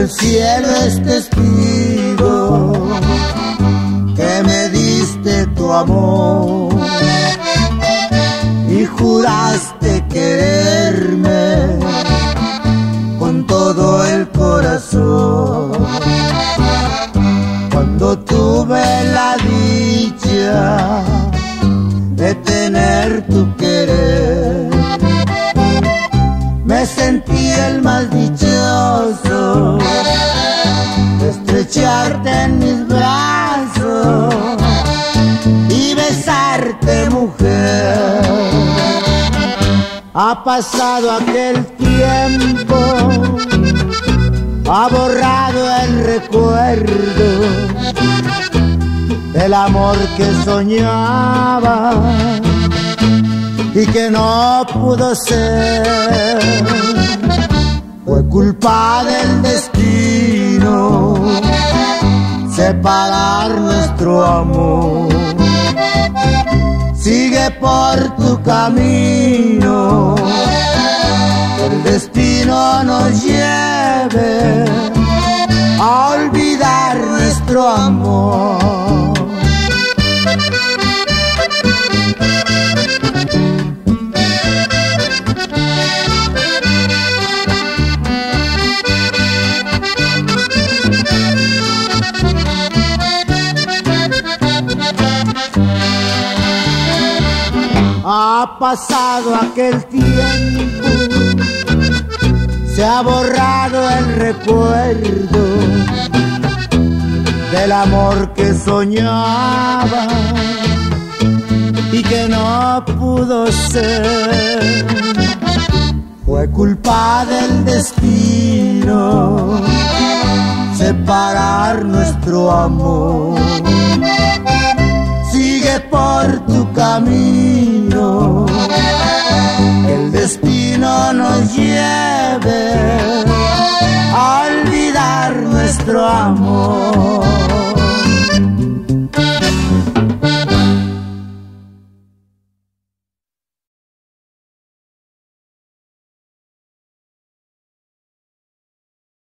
el cielo es testigo que me diste tu amor y juraste quererme con todo el corazón. Cuando tuve la dicha de tener tu querer, el más dichoso estrecharte en mis brazos y besarte mujer. Ha pasado aquel tiempo, ha borrado el recuerdo del amor que soñaba y que no pudo ser. Fue culpa del destino separar nuestro amor. Sigue por tu camino, el destino nos lleve a olvidar nuestro amor. Ha pasado aquel tiempo, se ha borrado el recuerdo del amor que soñaba y que no pudo ser. Fue culpa del destino separar nuestro amor. Nuestro amor.